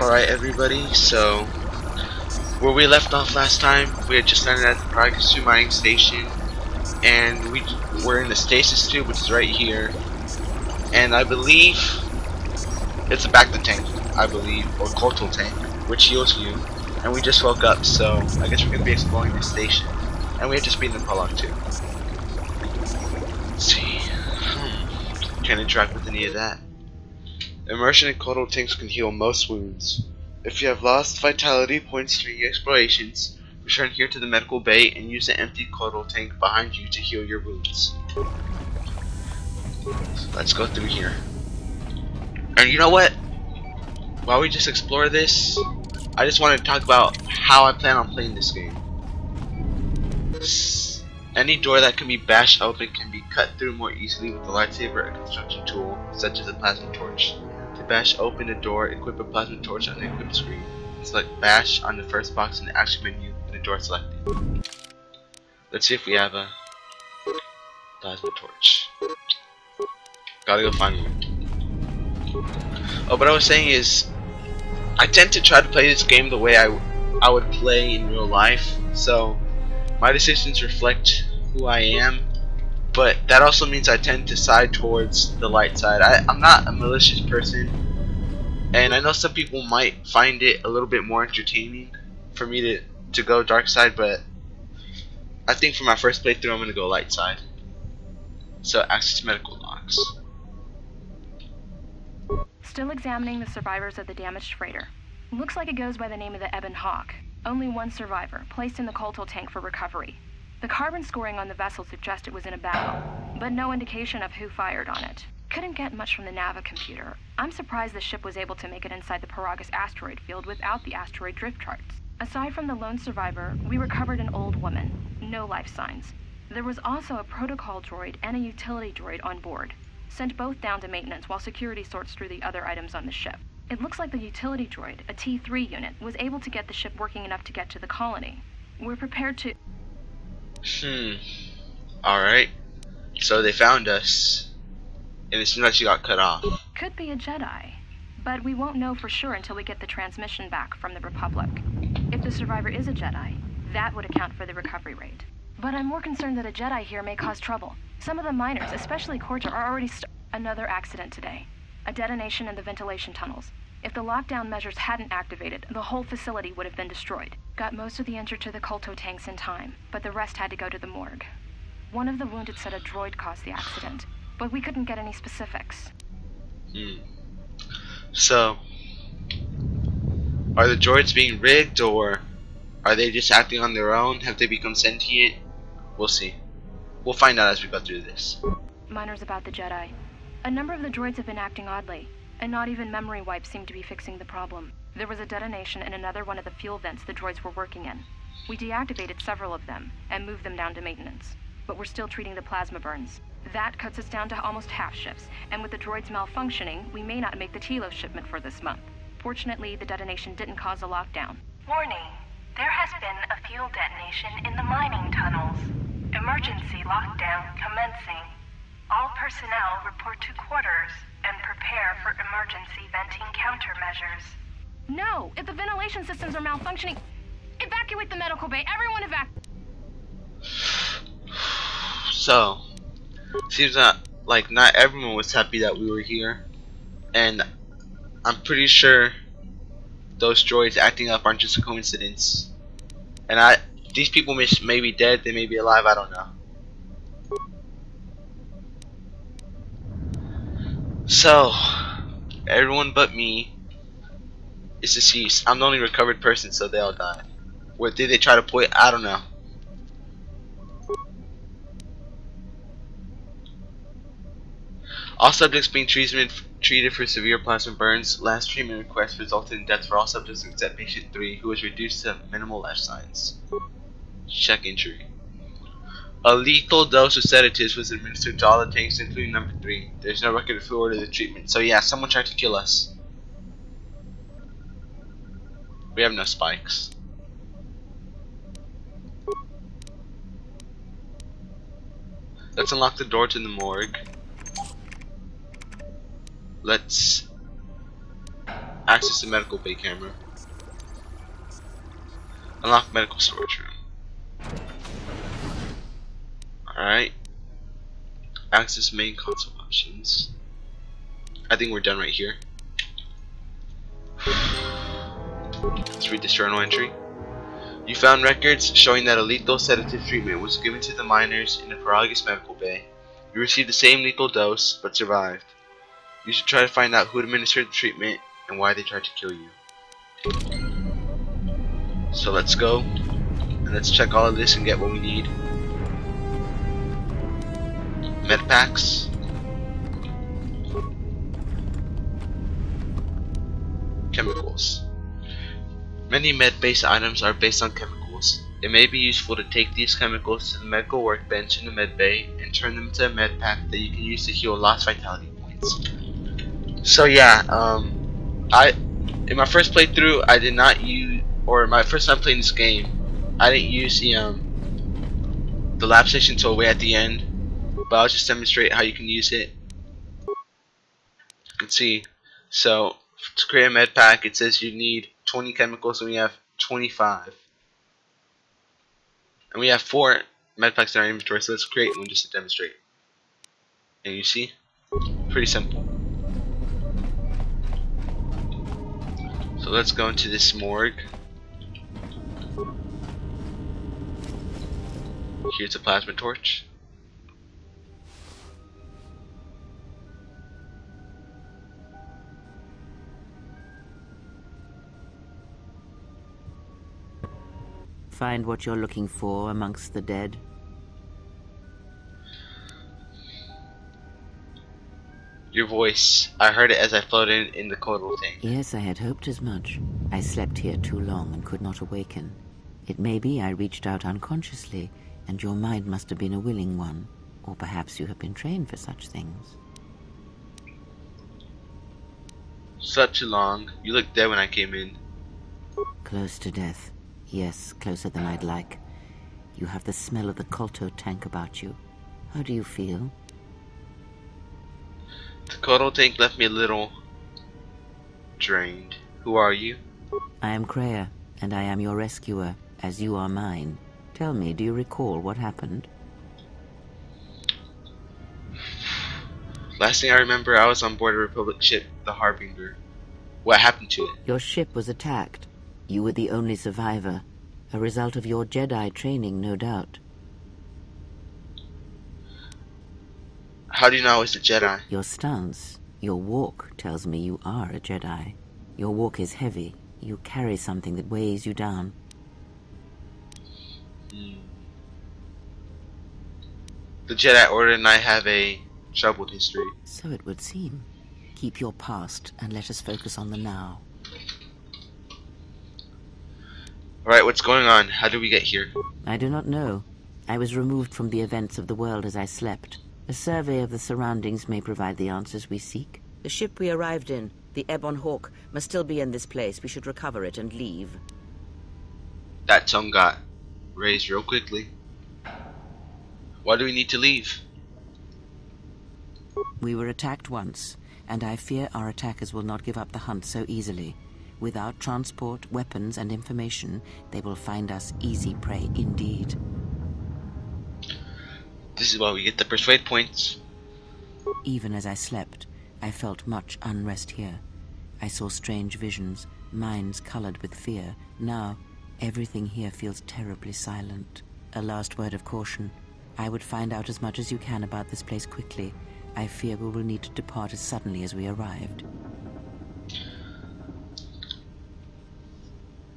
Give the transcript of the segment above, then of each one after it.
Alright everybody, so where we left off last time, we had just landed at the Paragasu mining station and we were in the stasis tube which is right here and I believe it's a Bacta tank, I believe, or Kolto tank, which heals you and we just woke up so I guess we're to be exploring the station and we had just been in the prologue too. Let's see, hmm. can't interact with any of that. Immersion in Kolto tanks can heal most wounds. If you have lost vitality points during your explorations, return here to the medical bay and use the empty Kolto tank behind you to heal your wounds. Let's go through here. And you know what? While we just explore this, I just want to talk about how I plan on playing this game. Any door that can be bashed open can be cut through more easily with a lightsaber or construction tool, such as a plasma torch bash open the door, equip a plasma torch on the equip screen. Select bash on the first box in the action menu and the door selected. Let's see if we have a plasma torch. Gotta go find one. Oh, what I was saying is, I tend to try to play this game the way I, I would play in real life, so my decisions reflect who I am but that also means I tend to side towards the light side. I, I'm not a malicious person, and I know some people might find it a little bit more entertaining for me to, to go dark side, but I think for my first playthrough I'm going to go light side. So access medical logs. Still examining the survivors of the damaged freighter. Looks like it goes by the name of the Ebon Hawk. Only one survivor, placed in the Kolto tank for recovery. The carbon scoring on the vessel suggests it was in a battle, but no indication of who fired on it. Couldn't get much from the Nava computer. I'm surprised the ship was able to make it inside the Peragus asteroid field without the asteroid drift charts. Aside from the lone survivor, we recovered an old woman. No life signs. There was also a protocol droid and a utility droid on board. Sent both down to maintenance while security sorts through the other items on the ship. It looks like the utility droid, a T3 unit, was able to get the ship working enough to get to the colony. We're prepared to... Hmm. Alright. So they found us. And it seems like she got cut off. Could be a Jedi. But we won't know for sure until we get the transmission back from the Republic. If the survivor is a Jedi, that would account for the recovery rate. But I'm more concerned that a Jedi here may cause trouble. Some of the miners, especially Coorta, are already Another accident today. A detonation in the ventilation tunnels. If the lockdown measures hadn't activated, the whole facility would have been destroyed. Got most of the injured to the Kolto tanks in time, but the rest had to go to the morgue. One of the wounded said a droid caused the accident, but we couldn't get any specifics. Hmm. So, are the droids being rigged, or are they just acting on their own? Have they become sentient? We'll see. We'll find out as we go through this. Miners about the Jedi. A number of the droids have been acting oddly and not even memory wipes seem to be fixing the problem. There was a detonation in another one of the fuel vents the droids were working in. We deactivated several of them and moved them down to maintenance, but we're still treating the plasma burns. That cuts us down to almost half shifts, and with the droids malfunctioning, we may not make the Telos shipment for this month. Fortunately, the detonation didn't cause a lockdown. Warning. There has been a fuel detonation in the mining tunnels. Emergency lockdown commencing. All personnel report to quarters and prepare for emergency venting countermeasures. No! If the ventilation systems are malfunctioning, evacuate the medical bay. Everyone evacuate. So, seems that like not everyone was happy that we were here, and I'm pretty sure those droids acting up aren't just a coincidence. And I, these people may, may be dead, they may be alive, I don't know. So, everyone but me is deceased. I'm the only recovered person, so they all died. What did they try to put? I don't know. All subjects being treated treated for severe plasma burns. Last treatment request resulted in deaths for all subjects except patient 3, who was reduced to minimal life signs. Check injury. A lethal dose of sedatives was administered to all the tanks, including number 3. There's no record of who ordered the treatment. So yeah, someone tried to kill us. We have no spikes. Let's unlock the door to the morgue. Let's... Access the medical bay camera. Unlock medical storage room. Alright. Access main console options. I think we're done right here. Let's read this journal entry. You found records showing that a lethal sedative treatment was given to the miners in the Peragus Medical Bay. You received the same lethal dose, but survived. You should try to find out who administered the treatment and why they tried to kill you. So let's go, and let's check all of this and get what we need. Med packs. Chemicals. Many med-based items are based on chemicals. It may be useful to take these chemicals to the medical workbench in the med bay and turn them into a med pack that you can use to heal lost vitality points. So yeah, um, I in my first playthrough I did not use, or my first time playing this game, I didn't use the um the lab station tool way at the end, but I'll just demonstrate how you can use it. You can see, so to create a med pack, it says you need 20 chemicals, and we have 25. And we have four med packs in our inventory, so let's create one just to demonstrate. And you see, pretty simple. So let's go into this morgue. Here's a plasma torch. Find what you're looking for amongst the dead? Your voice. I heard it as I floated in the kolto tank. Yes, I had hoped as much. I slept here too long and could not awaken. It may be I reached out unconsciously, and your mind must have been a willing one. Or perhaps you have been trained for such things. Slept too long. You looked dead when I came in. Close to death. Yes, closer than I'd like. You have the smell of the Kolto tank about you. How do you feel? The kolto tank left me a little drained. Who are you? I am Kreia, and I am your rescuer, as you are mine. Tell me, do you recall what happened? Last thing I remember, I was on board a Republic ship, the Harbinger. What happened to it? Your ship was attacked. You were the only survivor. A result of your Jedi training, no doubt. How do you know I was a Jedi? Your stance, your walk tells me you are a Jedi. Your walk is heavy. You carry something that weighs you down. Hmm. The Jedi Order and I have a troubled history. So it would seem. Keep your past and let us focus on the now. Alright, what's going on? How did we get here? I do not know. I was removed from the events of the world as I slept. A survey of the surroundings may provide the answers we seek. The ship we arrived in, the Ebon Hawk, must still be in this place. We should recover it and leave. That tongue got raised real quickly. Why do we need to leave? We were attacked once, and I fear our attackers will not give up the hunt so easily. Without transport, weapons, and information, they will find us easy prey indeed. This is why we get the persuade points. Even as I slept, I felt much unrest here. I saw strange visions, minds colored with fear. Now, everything here feels terribly silent. A last word of caution. I would find out as much as you can about this place quickly. I fear we will need to depart as suddenly as we arrived.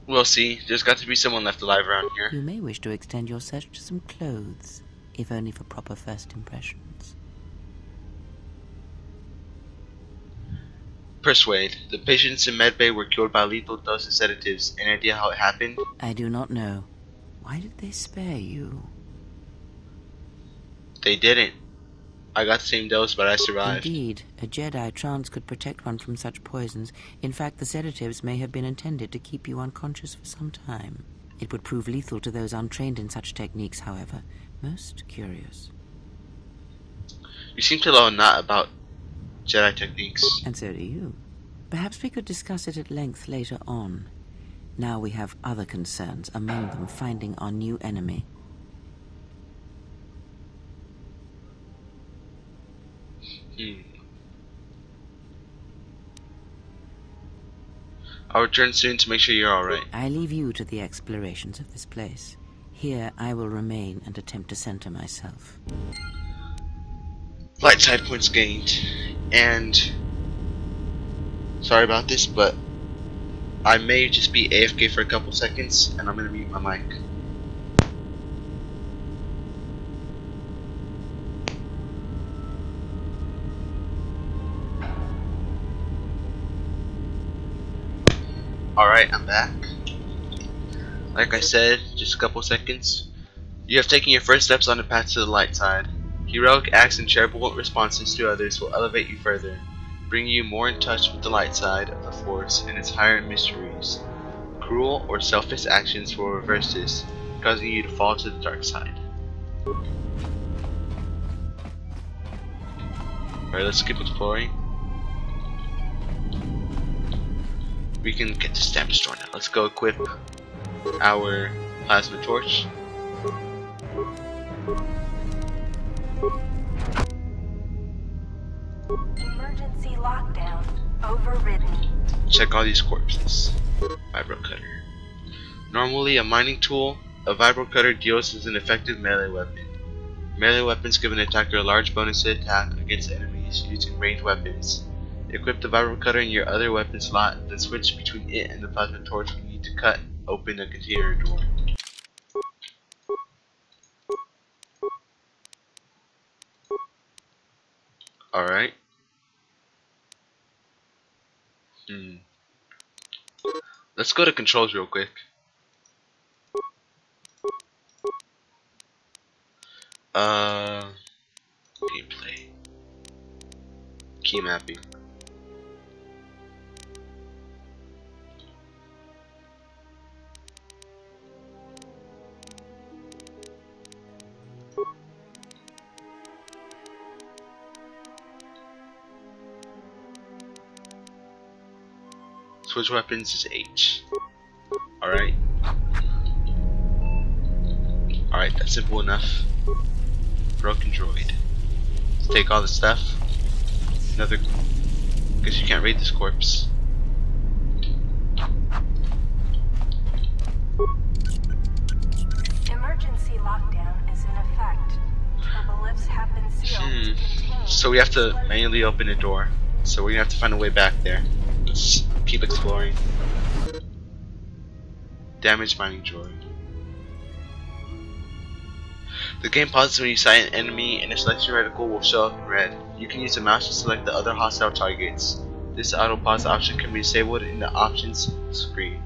We'll see. There's got to be someone left alive around here. You may wish to extend your search to some clothes, if only for proper first impressions. Persuade. The patients in medbay were killed by lethal dose of sedatives. Any idea how it happened? I do not know. Why did they spare you? They didn't. I got the same dose, but I survived. Indeed, a Jedi trance could protect one from such poisons. In fact, the sedatives may have been intended to keep you unconscious for some time. It would prove lethal to those untrained in such techniques, however. Most curious. You seem to know a lot about Jedi techniques. And so do you. Perhaps we could discuss it at length later on. Now we have other concerns, among them finding our new enemy. Hmm. I'll return soon to make sure you're alright. I leave you to the explorations of this place. Here I will remain and attempt to center myself. Light side points gained. And sorry about this, but I may just be AFK for a couple seconds and I'm gonna mute my mic. I'm back. Like I said, just a couple seconds. You have taken your first steps on the path to the light side. Heroic acts and charitable responses to others will elevate you further, bring you more in touch with the light side of the Force and its higher mysteries. Cruel or selfish actions will reverse this, causing you to fall to the dark side. Alright, let's keep exploring. We can get to Stamp Store now. Let's go equip our plasma torch. Emergency lockdown overridden. Check all these corpses. Vibro cutter. Normally a mining tool, a vibro cutter deals as an effective melee weapon. Melee weapons give an attacker a large bonus to attack against enemies using ranged weapons. Equip the vibro cutter in your other weapon slot, then switch between it and the plasma torch you need to cut open a container door. Alright. Hmm. Let's go to controls real quick. Uh, gameplay. Key mapping. Switch weapons is H. Alright. Alright, that's simple enough. Broken droid. Let's take all the stuff. Another. Because you can't read this corpse. Emergency lockdown is in effect. Turbolifts have been sealed Hmm. So we have to manually open the door. So we're gonna have to find a way back there. Let's keep exploring. Damage mining droid. The game pauses when you sight an enemy and a selection reticle will show up in red. You can use the mouse to select the other hostile targets. This auto pause option can be disabled in the options screen.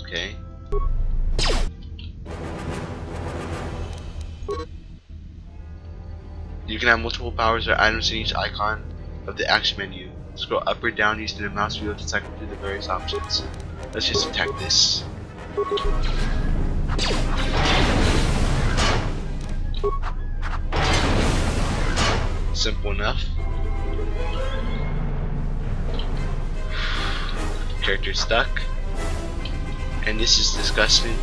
Okay. You can have multiple powers or items in each icon of the action menu. Scroll up or down using the mouse wheel to cycle through the various options. Let's just attack this. Simple enough. Character stuck. And this is disgusting.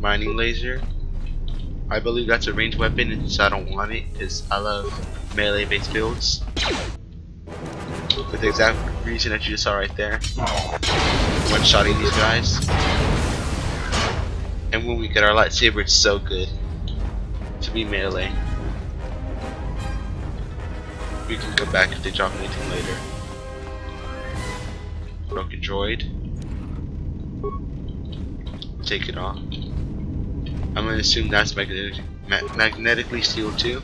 Mining laser. I believe that's a ranged weapon, so I don't want it because I love melee based builds. For the exact reason that you just saw right there. One shotting these guys. And when we get our lightsaber, it's so good to be melee. We can go back if they drop anything later. Broken droid. Take it off. I'm gonna assume that's magnetic, ma magnetically sealed too.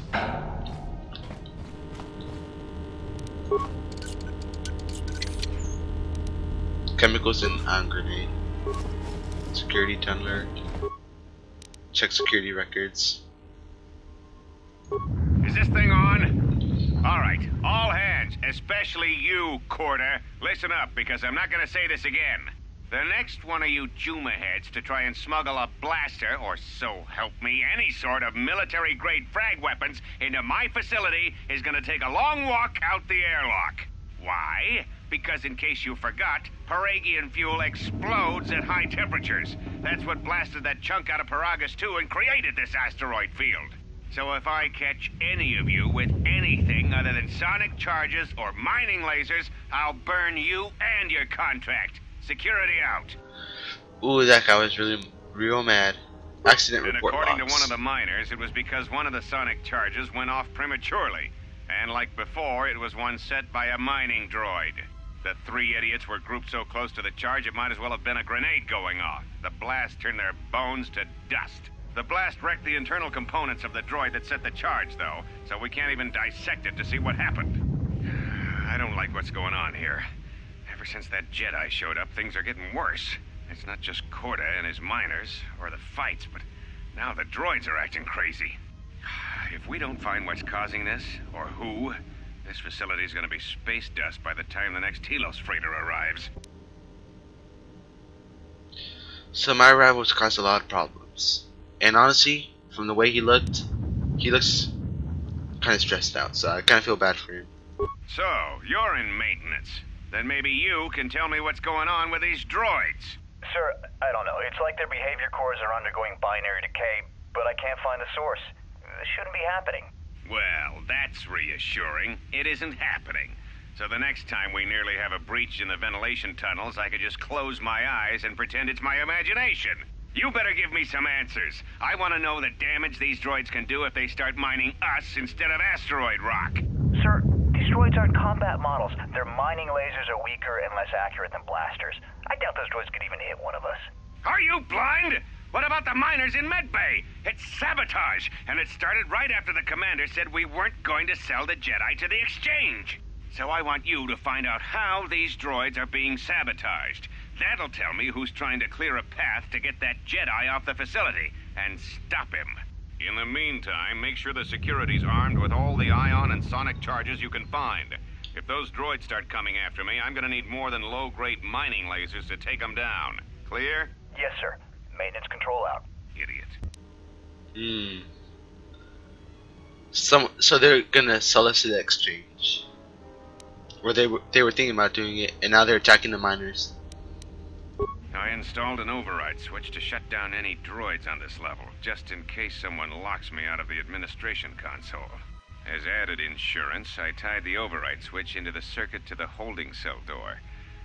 Chemicals and ion grenade. Security tunneler. Check security records. Is this thing on? All right, all hands, especially you, Coorta. Listen up, because I'm not gonna say this again. The next one of you Juma heads to try and smuggle a blaster, or so help me, any sort of military grade frag weapons into my facility is gonna take a long walk out the airlock. Why? Because in case you forgot, Peragian fuel explodes at high temperatures. That's what blasted that chunk out of Peragus 2 and created this asteroid field. So if I catch any of you with anything other than sonic charges or mining lasers, I'll burn you and your contract. Security out. Ooh, that guy was really real mad. Accident And report according logs. to one of the miners, it was because one of the sonic charges went off prematurely. And like before, it was one set by a mining droid. The three idiots were grouped so close to the charge it might as well have been a grenade going off. The blast turned their bones to dust. The blast wrecked the internal components of the droid that set the charge, though, so we can't even dissect it to see what happened. I don't like what's going on here. Ever since that Jedi showed up, things are getting worse. It's not just Coorta and his miners, or the fights, but now the droids are acting crazy. If we don't find what's causing this, or who, this facility's gonna be space dust by the time the next Telos freighter arrives. So my rivals caused a lot of problems. And honestly, from the way he looked, he looks kind of stressed out. So I kind of feel bad for him. So, you're in maintenance. Then maybe you can tell me what's going on with these droids. Sir, I don't know. It's like their behavior cores are undergoing binary decay, but I can't find the source. This shouldn't be happening. Well, that's reassuring. It isn't happening. So the next time we nearly have a breach in the ventilation tunnels, I could just close my eyes and pretend it's my imagination. You better give me some answers. I want to know the damage these droids can do if they start mining us instead of asteroid rock. Sir, droids aren't combat models. Their mining lasers are weaker and less accurate than blasters. I doubt those droids could even hit one of us. Are you blind? What about the miners in Medbay? It's sabotage, and it started right after the commander said we weren't going to sell the Jedi to the exchange. So I want you to find out how these droids are being sabotaged. That'll tell me who's trying to clear a path to get that Jedi off the facility and stop him. In the meantime, make sure the security's armed with all the ion and sonic charges you can find. If those droids start coming after me, I'm gonna need more than low-grade mining lasers to take them down. Clear? Yes, sir. Maintenance control out. Idiot. Hmm. Some. So they're gonna sell us to the exchange. Or they were they were thinking about doing it, and now they're attacking the miners. I installed an override switch to shut down any droids on this level, just in case someone locks me out of the administration console. As added insurance, I tied the override switch into the circuit to the holding cell door.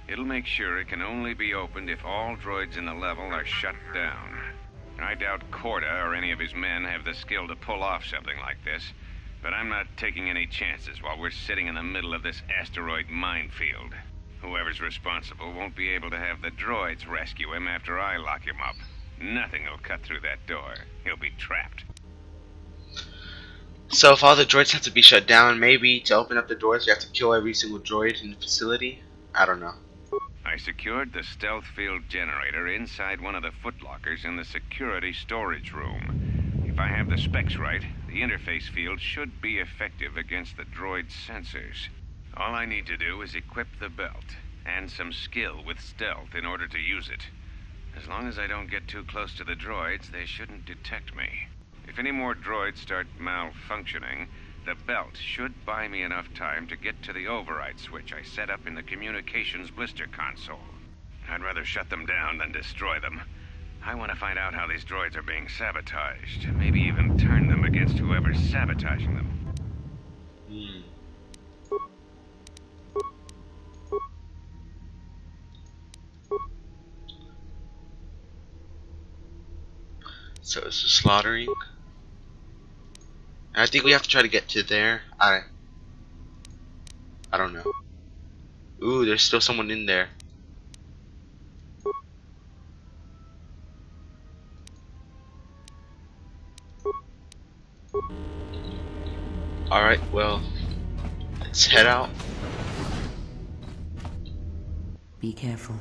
It'll make sure it can only be opened if all droids in the level are shut down. I doubt Coorta or any of his men have the skill to pull off something like this, but I'm not taking any chances while we're sitting in the middle of this asteroid minefield. Whoever's responsible won't be able to have the droids rescue him after I lock him up. Nothing will cut through that door. He'll be trapped. So if all the droids have to be shut down, maybe to open up the doors, you have to kill every single droid in the facility. I don't know. I secured the stealth field generator inside one of the footlockers in the security storage room. If I have the specs right, the interface field should be effective against the droid sensors. All I need to do is equip the belt, and some skill with stealth in order to use it. As long as I don't get too close to the droids, they shouldn't detect me. If any more droids start malfunctioning, the belt should buy me enough time to get to the override switch I set up in the communications blister console. I'd rather shut them down than destroy them. I want to find out how these droids are being sabotaged, maybe even turn them against whoever's sabotaging them. Hmm. So it's a slaughtering. I think we have to try to get to there. I I don't know. Ooh, there's still someone in there. Alright, well, let's head out. Be careful.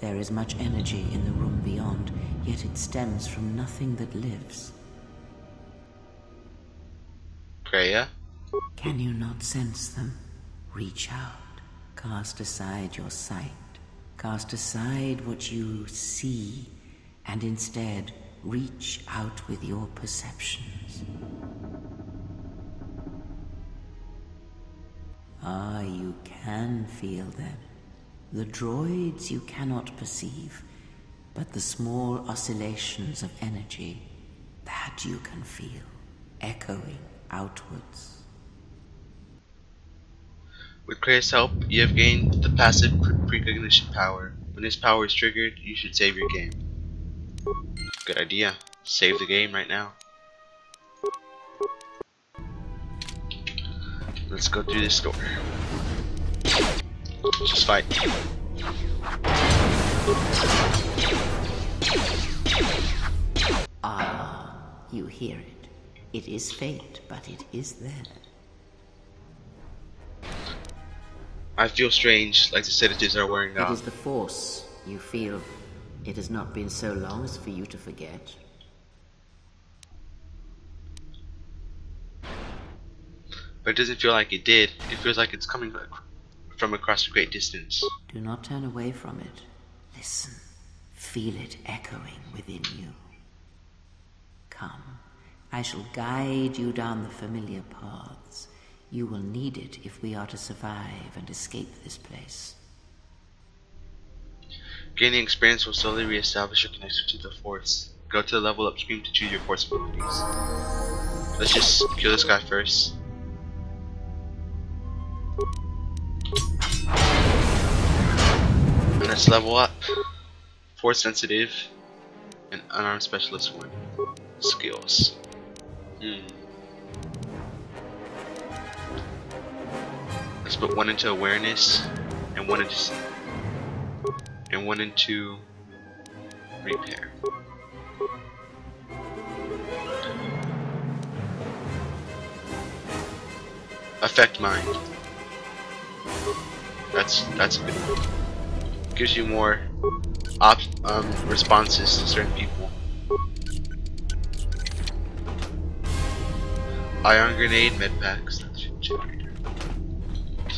There is much energy in the room beyond, yet it stems from nothing that lives. Kreia? Can you not sense them? Reach out. Cast aside your sight. Cast aside what you see and instead reach out with your perceptions. Ah, you can feel them. The droids you cannot perceive, but the small oscillations of energy, that you can feel, echoing outwards. With Kreia's help, you have gained the passive pre precognition power. When this power is triggered, you should save your game. Good idea. Save the game right now. Let's go through this door. Just fight. Ah, you hear it. It is faint, but it is there. I feel strange, like the sedatives are wearing off. It is the Force, you feel. It has not been so long as for you to forget. But it doesn't feel like it did. It feels like it's coming ac- from across a great distance. Do not turn away from it. Listen. Feel it echoing within you. Come. I shall guide you down the familiar paths. You will need it if we are to survive and escape this place. Gaining experience will slowly reestablish your connection to the Force. Go to the level up screen to choose your Force abilities. Let's just kill this guy first. Let's level up. Force sensitive and unarmed specialist one. Skills. Hmm. Let's put one into awareness and one into and one into repair. Affect mind. That's that's a good one. Gives you more op um, responses to certain people. Ion grenade, med packs. So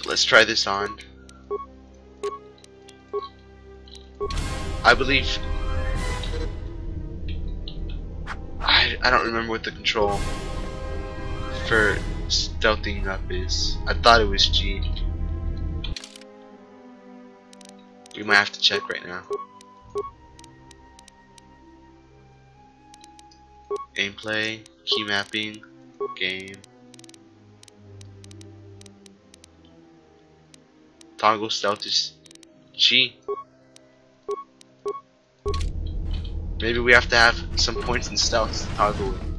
let's try this on. I believe I, I don't remember what the control for stealthing up is. I thought it was G. We might have to check right now. Gameplay, key mapping, game. Toggle stealth is G. Maybe we have to have some points in stealth to toggle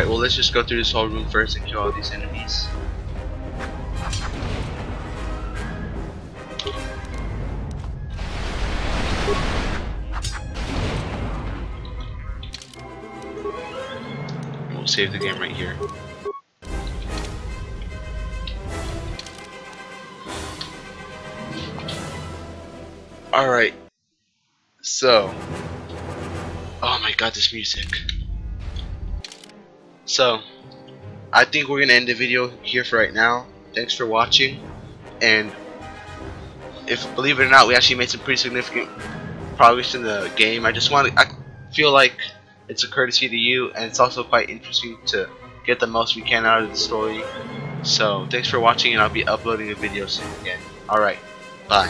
Alright, well let's just go through this whole room first and kill all these enemies. And we'll save the game right here. Alright. So. Oh my god, this music. So, I think we're gonna end the video here for right now. Thanks for watching, and if believe it or not, we actually made some pretty significant progress in the game. I just want to, I feel like it's a courtesy to you, and it's also quite interesting to get the most we can out of the story. So, thanks for watching, and I'll be uploading a video soon again. Alright, bye.